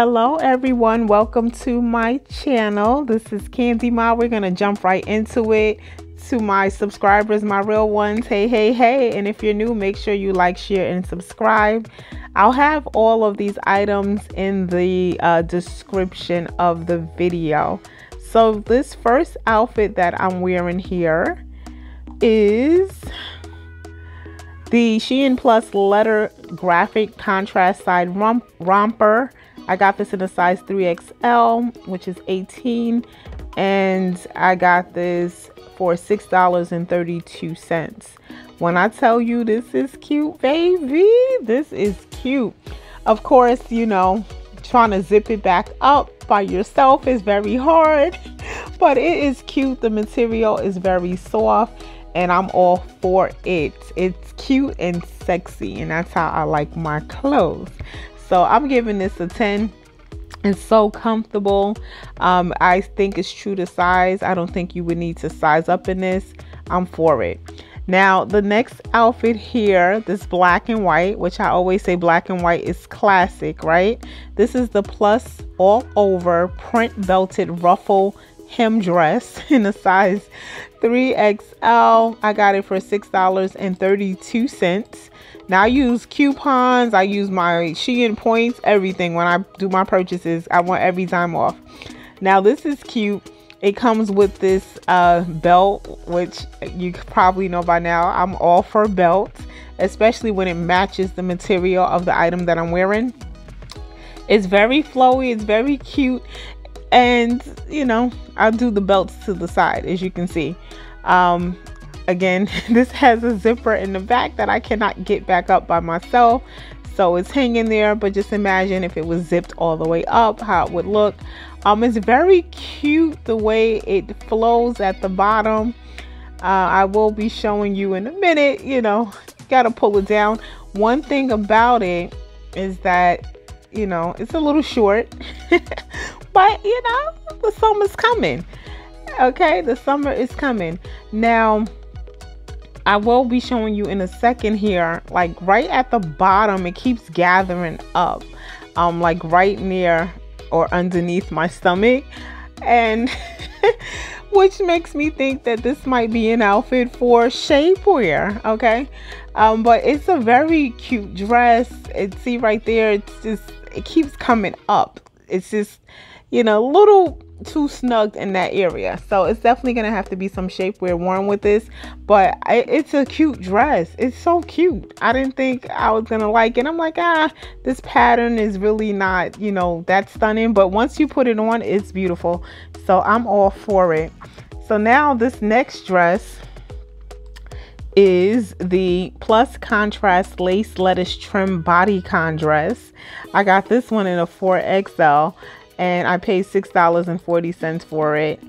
Hello everyone, welcome to my channel. This is Kandie Ma. We're gonna jump right into it. To my subscribers, my real ones, hey, hey, hey. And if you're new, make sure you like, share, and subscribe. I'll have all of these items in the uh, description of the video. So this first outfit that I'm wearing here is the Shein Plus letter graphic contrast side romp romper I got this in a size 3XL, which is 18, and I got this for $6.32. When I tell you this is cute, baby, this is cute. Of course, you know, trying to zip it back up by yourself is very hard, but it is cute. The material is very soft and I'm all for it. It's cute and sexy, and that's how I like my clothes. So I'm giving this a 10. It's so comfortable. Um, I think it's true to size. I don't think you would need to size up in this. I'm for it. Now, the next outfit here, this black and white, which I always say black and white is classic, right? This is the plus all over print belted ruffle hem dress in a size 3XL. I got it for $6.32. Now I use coupons, I use my Shein points, everything when I do my purchases. I want every time off. Now this is cute. It comes with this uh, belt, which you probably know by now. I'm all for belts, especially when it matches the material of the item that I'm wearing. It's very flowy, it's very cute, and you know, I'll do the belts to the side as you can see. Um, again this has a zipper in the back that I cannot get back up by myself. So it's hanging there but just imagine if it was zipped all the way up how it would look. Um it's very cute the way it flows at the bottom. Uh, I will be showing you in a minute you know gotta pull it down. One thing about it is that you know it's a little short but you know the summer's coming okay the summer is coming now I will be showing you in a second here, like right at the bottom, it keeps gathering up, um, like right near or underneath my stomach. And which makes me think that this might be an outfit for shapewear, okay? Um, but it's a very cute dress. It see right there, it's just it keeps coming up. It's just, you know, a little too snug in that area. So it's definitely to have to be some shapewear worn with this. But I, it's a cute dress. It's so cute. I didn't think I was to like it. I'm like, ah, this pattern is really not, you know, that stunning. But once you put it on, it's beautiful. So I'm all for it. So now this next dress is the plus contrast lace lettuce trim bodycon dress. I got this one in a 4XL and I paid $6.40 for it.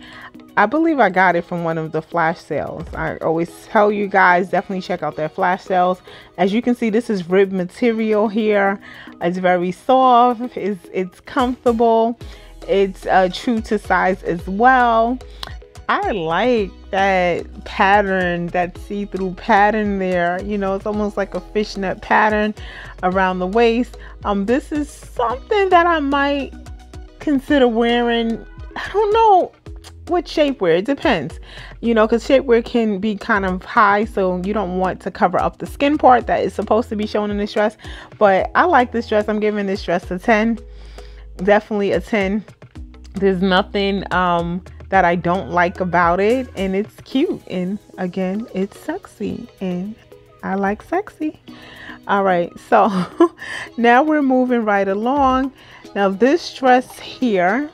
I believe I got it from one of the flash sales. I always tell you guys definitely check out their flash sales. As you can see, this is rib material here. It's very soft. It's it's comfortable. It's uh, true to size as well. I like that pattern, that see-through pattern there. You know, it's almost like a fishnet pattern around the waist. Um, this is something that I might consider wearing, I don't know what shapewear. It depends, you know, because shapewear can be kind of high, so you don't want to cover up the skin part that is supposed to be shown in this dress. But I like this dress. I'm giving this dress a 10. Definitely a 10. There's nothing um, that I don't like about it, and it's cute. And again, it's sexy, and I like sexy. All right, so now we're moving right along. Now this dress here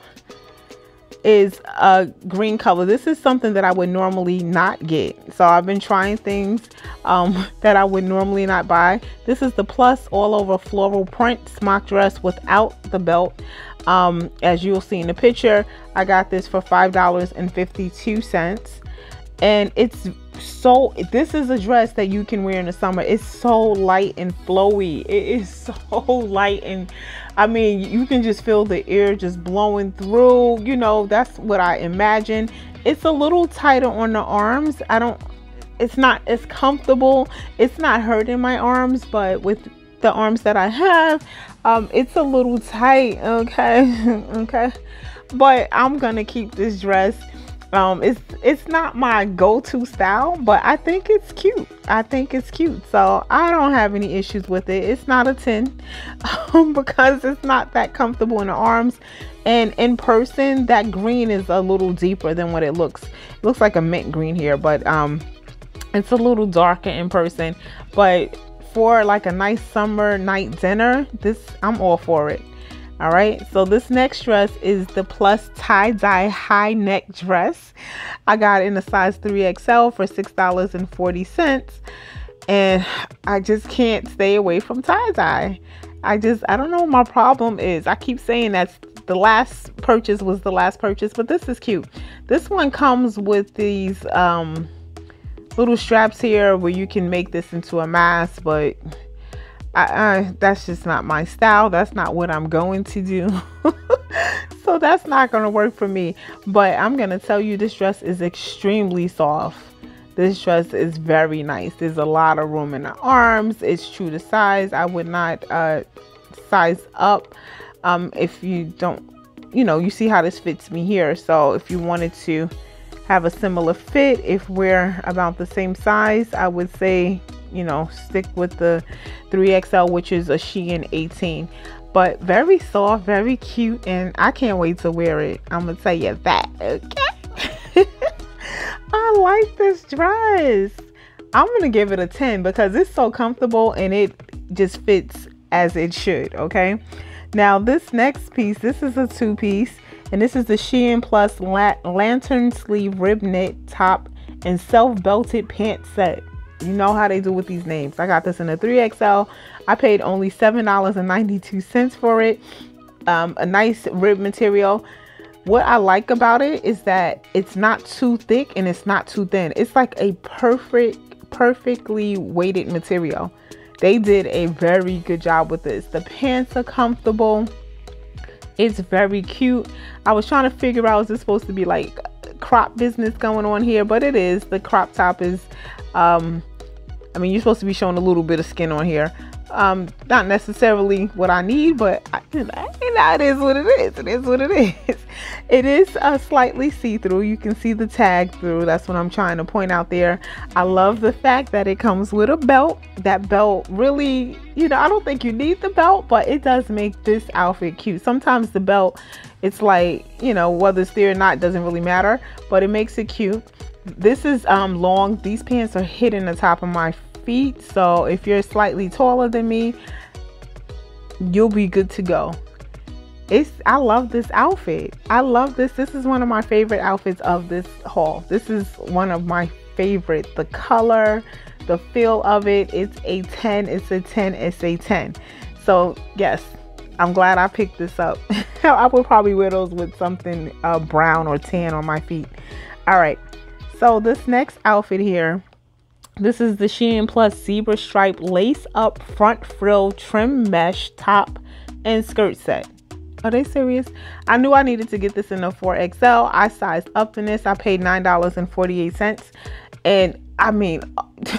is a green color. This is something that I would normally not get. So I've been trying things um, that I would normally not buy. This is the plus all over floral print smock dress without the belt. Um, as you'll see in the picture, I got this for $5.52 and it's so this is a dress that you can wear in the summer it's so light and flowy it is so light and i mean you can just feel the air just blowing through you know that's what i imagine it's a little tighter on the arms i don't it's not as comfortable it's not hurting my arms but with the arms that I have. Um, it's a little tight, okay, okay. But I'm gonna keep this dress. Um, it's it's not my go-to style, but I think it's cute. I think it's cute, so I don't have any issues with it. It's not a 10 um, because it's not that comfortable in the arms, and in person, that green is a little deeper than what it looks. It looks like a mint green here, but um, it's a little darker in person. But for like a nice summer night dinner, this I'm all for it. All right, so this next dress is the plus tie-dye high neck dress. I got it in a size 3XL for $6.40. And I just can't stay away from tie-dye. I just, I don't know what my problem is. I keep saying that the last purchase was the last purchase, but this is cute. This one comes with these um, little straps here where you can make this into a mask, but I, I, that's just not my style. That's not what I'm going to do. so that's not going to work for me. But I'm going to tell you this dress is extremely soft. This dress is very nice. There's a lot of room in the arms. It's true to size. I would not uh, size up um, if you don't, you know, you see how this fits me here. So if you wanted to have a similar fit. If we're about the same size, I would say, you know, stick with the 3XL, which is a Shein 18. But very soft, very cute, and I can't wait to wear it. I'm gonna tell you that, okay? I like this dress. I'm gonna give it a 10 because it's so comfortable and it just fits as it should, okay? Now, this next piece, this is a two piece and this is the Shein Plus Lantern Sleeve Rib Knit Top and Self Belted Pant Set. You know how they do with these names. I got this in a 3XL. I paid only $7.92 for it. Um, a nice rib material. What I like about it is that it's not too thick and it's not too thin. It's like a perfect, perfectly weighted material. They did a very good job with this. The pants are comfortable it's very cute. I was trying to figure out is this supposed to be like crop business going on here, but it is. The crop top is um I mean, you're supposed to be showing a little bit of skin on here. Um, not necessarily what I need, but I, you know, it is what it is. It is what it is. It is a slightly see-through. You can see the tag through. That's what I'm trying to point out there. I love the fact that it comes with a belt. That belt really, you know, I don't think you need the belt, but it does make this outfit cute. Sometimes the belt, it's like, you know, whether it's there or not doesn't really matter, but it makes it cute. This is um long. These pants are hitting the top of my feet. So if you're slightly taller than me, you'll be good to go. It's I love this outfit. I love this. This is one of my favorite outfits of this haul. This is one of my favorite. The color, the feel of it, it's a 10, it's a 10, it's a 10. So yes, I'm glad I picked this up. I would probably wear those with something uh, brown or tan on my feet. All right. So this next outfit here this is the Shein Plus Zebra Stripe Lace Up Front Frill Trim Mesh Top and Skirt Set. Are they serious? I knew I needed to get this in a 4XL. I sized up in this. I paid $9.48. And I mean,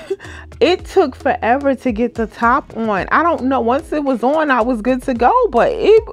it took forever to get the top on. I don't know. Once it was on, I was good to go. But it,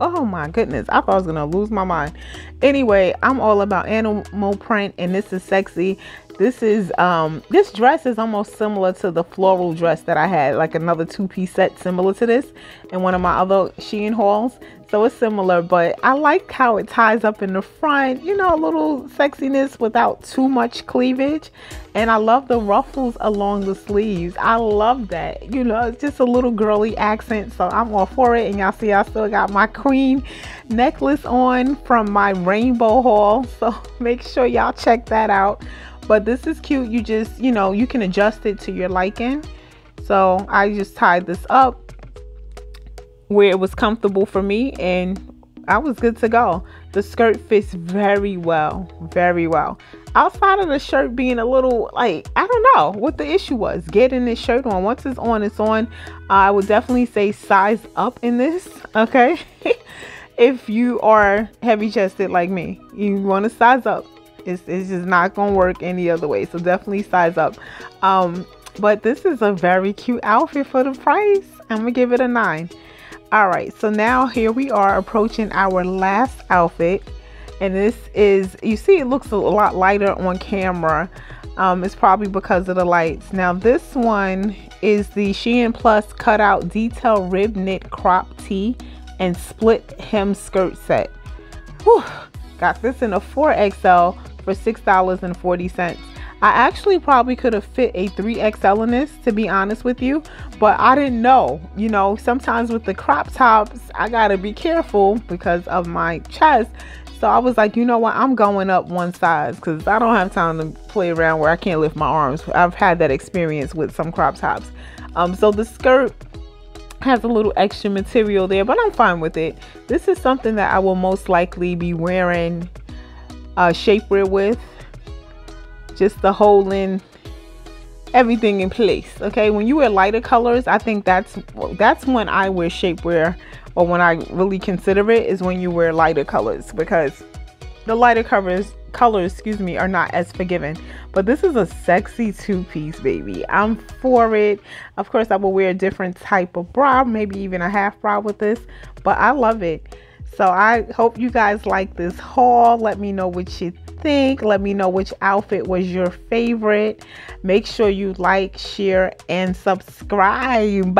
oh my goodness, I thought I was gonna lose my mind. Anyway, I'm all about animal print, and this is sexy. This is um this dress is almost similar to the floral dress that I had, like another two-piece set similar to this in one of my other Shein hauls. So it's similar, but I like how it ties up in the front, you know, a little sexiness without too much cleavage. And I love the ruffles along the sleeves. I love that. You know, it's just a little girly accent. So I'm all for it. And y'all see I still got my queen necklace on from my rainbow haul. So make sure y'all check that out but this is cute. You just you know you can adjust it to your liking. So I just tied this up where it was comfortable for me and I was good to go. The skirt fits very well very well. Outside of the shirt being a little like I don't know what the issue was. Getting this shirt on once it's on it's on. I would definitely say size up in this okay? If you are heavy chested like me you want to size up it's, it's just not gonna work any other way so definitely size up um but this is a very cute outfit for the price I'm gonna give it a nine. All right, so now here we are approaching our last outfit. And this is, you see, it looks a lot lighter on camera. Um, it's probably because of the lights. Now, this one is the Shein Plus cutout detail rib knit crop tee and split hem skirt set. Whew, got this in a 4XL for $6.40. I actually probably could have fit a 3XL in this, to be honest with you, but I didn't know. You know, sometimes with the crop tops, I gotta be careful because of my chest. So I was like, you know what? I'm going up one size because I don't have time to play around where I can't lift my arms. I've had that experience with some crop tops. Um, so the skirt has a little extra material there, but I'm fine with it. This is something that I will most likely be wearing uh, shapewear with. Just the holding everything in place. Okay, when you wear lighter colors, I think that's that's when I wear shapewear or when I really consider it is when you wear lighter colors because the lighter colors colors excuse me are not as forgiving but this is a sexy two-piece baby i'm for it of course i will wear a different type of bra maybe even a half bra with this but i love it so i hope you guys like this haul let me know what you think let me know which outfit was your favorite make sure you like share and subscribe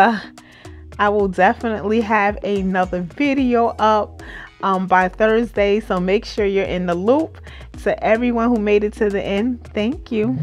I will definitely have another video up um, by Thursday. So make sure you're in the loop. To everyone who made it to the end, thank you.